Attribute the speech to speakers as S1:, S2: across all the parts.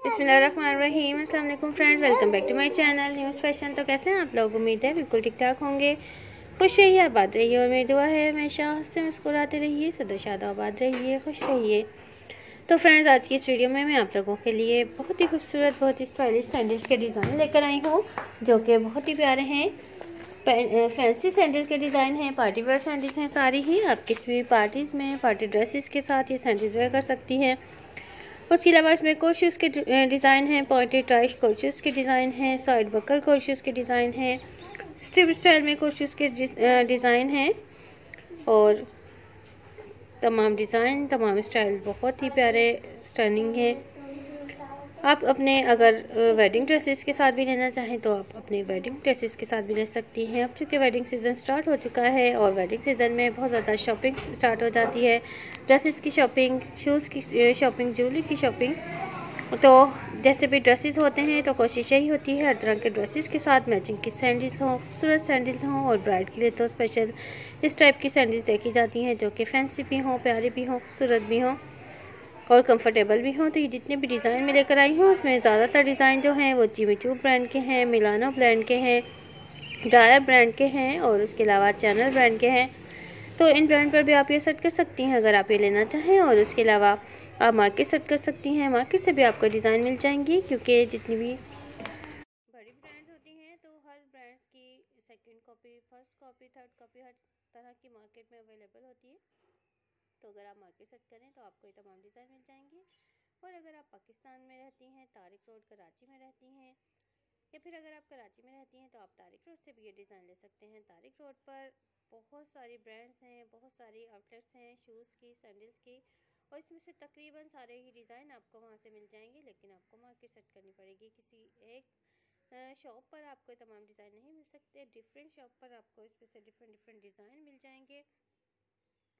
S1: बसमीम friends welcome back to my channel news fashion तो कैसे हैं आप लोग? उम्मीद है बिल्कुल ठीक ठाक होंगे। खुश रहिए, आबाद रहिए और मेरी दुआ है, हमेशा हँसते मुस्कुराते रहिए सदा शादा आबाद रहिए, खुश रहिए। तो फ्रेंड्स आज की इस वीडियो में मैं आप लोगों के लिए बहुत ही खूबसूरत, बहुत ही स्टाइलिश सैंडल्स के डिज़ाइन लेकर आई हूँ, जो कि बहुत ही प्यारे हैं। फैंसी सैंडल के डिज़ाइन हैं पार्टी वेयर सैंडल्स हैं सारी ही। आप किसी भी पार्टीज़ में पार्टी ड्रेसेस के साथ ये सैंडल्स वेयर कर सकती हैं। उसके अलावा इसमें कोशिश के डिज़ाइन हैं पॉइंटेड टाइश कोशिश के डिज़ाइन हैं साइड बकर कोशिश के डिज़ाइन हैं स्टिप स्टाइल में कोशिश के डिज़ाइन हैं और तमाम डिज़ाइन, तमाम स्टाइल बहुत ही प्यारे स्टर्निंग हैं। आप अपने अगर वेडिंग ड्रेसेस के साथ भी लेना चाहें तो आप अपने वेडिंग ड्रेसेस के साथ भी ले सकती हैं। अब चूँकि वेडिंग सीज़न स्टार्ट हो चुका है और वेडिंग सीज़न में बहुत ज़्यादा शॉपिंग स्टार्ट हो जाती है ड्रेसेस की शॉपिंग शूज़ की शॉपिंग ज्वेलरी की शॉपिंग तो जैसे भी ड्रेसेस होते हैं तो कोशिश यही होती है, हर तरह के ड्रेसेस के साथ मैचिंग की सैंडल्स हों, खूबसूरत सैंडल्स हों और ब्राइड के लिए तो स्पेशल इस टाइप की सैंडल्स देखी जाती हैं जो कि फैंसी भी हों, प्यारी भी हों, खूबसूरत भी हों। और कंफर्टेबल भी हों तो ये जितने भी डिज़ाइन में लेकर आई हूँ, उसमें ज़्यादातर डिज़ाइन जो हैं वो टू ब्रांड के हैं मिलानो ब्रांड के हैं डायर ब्रांड के हैं और उसके अलावा चैनल ब्रांड के हैं। तो इन ब्रांड पर भी आप ये सेट कर सकती हैं अगर आप ये लेना चाहें और उसके अलावा आप मार्केट सेट कर सकती हैं। मार्केट से भी आपको डिज़ाइन मिल जाएँगी, क्योंकि जितनी भी बड़ी ब्रांड होती हैं तो हर ब्रांड की second copy first copy third copy हर तरह की मार्केट में अवेलेबल होती है। तो अगर आप मार्केट सर्च करें तो आपको ये तमाम डिज़ाइन मिल जाएँगे। और अगर आप पाकिस्तान में रहती हैं, तारिक रोड कराची में रहती हैं, या फिर अगर आप कराची में रहती हैं तो आप तारिक रोड से भी ये डिज़ाइन ले सकते हैं। तारिक रोड पर बहुत सारी ब्रांड्स हैं, बहुत सारी आउटलेट्स हैं शूज़ की सैंडल्स की, और इसमें से तकरीबन सारे ही डिज़ाइन आपको वहाँ से मिल जाएँगे, लेकिन आपको मार्केट सेट करनी पड़ेगी। किसी एक शॉप पर आपको तमाम डिज़ाइन नहीं मिल सकते। डिफरेंट शॉप पर आपको इसमें से डिफरेंट डिफरेंट डिज़ाइन मिल जाएँगे।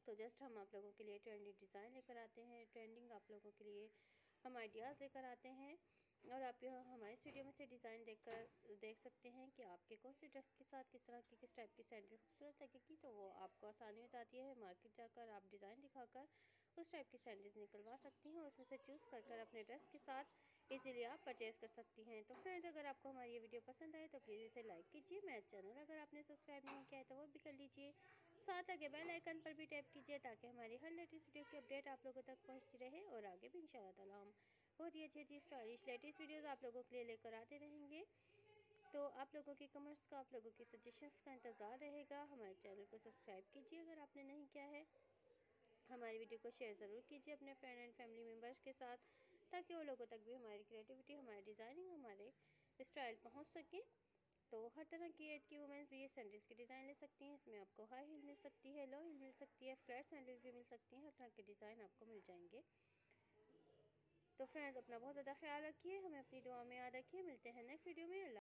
S1: तो जस्ट हम आप लोगों के लिए ट्रेंडिंग डिज़ाइन लेकर आते हैं। ट्रेंडिंग आप लोगों के लिए हम आइडियाज़ लेकर आते हैं। और आप हमारे स्टूडियो में से डिज़ाइन देखकर, देख सकते हैं कि आपके कौन से ड्रेस के साथ किस तरह की, किस टाइप की सैंडल खूबसूरत लगेगी। तो वो आपको आसानी हो जाती है मार्केट जाकर आप डिज़ाइन दिखाकर उस टाइप की सैंडल्स निकलवा सकती हैं और उसमें से चूज़ कर कर अपने ड्रेस के साथ इजीली आप परचेज़ कर सकती हैं। तो फ्रेंड्स अगर आपको हमारी ये वीडियो पसंद आए तो प्लीज़ इसे लाइक कीजिए। मेरा चैनल अगर आपने सब्सक्राइब नहीं किया है तो वो भी कर लीजिए। साथ आगे बेल आइकन पर भी टैप कीजिए ताकि हमारी हर लेटेस्ट वीडियो की अपडेट आप लोगों तक पहुँचती रहे और आगे भी इंशाल्लाह हम बहुत ही अच्छी अच्छी स्टाइलिश लेटेस्ट वीडियोस आप लोगों के लिए लेकर आते रहेंगे। तो आप लोगों की कमेंट्स का, आप लोगों की सजेशंस का इंतज़ार रहेगा। हमारे चैनल को सब्सक्राइब कीजिए अगर आपने नहीं किया है। हमारी वीडियो को शेयर ज़रूर कीजिए अपने फ्रेंड एंड फैमिली मेंबर्स के साथ ताकि वो लोगों तक भी हमारी क्रिएटिविटी हमारी डिज़ाइनिंग हमारे स्टाइल पहुँच सके। तो हर तरह की एज की वुमेंस ये सैंडल्स की डिज़ाइन ले सकती हैं। इसमें आपको हाई हील मिल सकती है लो हील मिल सकती है फ्लैट सैंडल्स भी मिल सकती हैं। हर तरह के डिज़ाइन आपको मिल जाएँगे। तो फ्रेंड्स अपना बहुत ज़्यादा ख्याल रखिए। हमें अपनी दुआ में याद रखिए। मिलते हैं नेक्स्ट वीडियो में।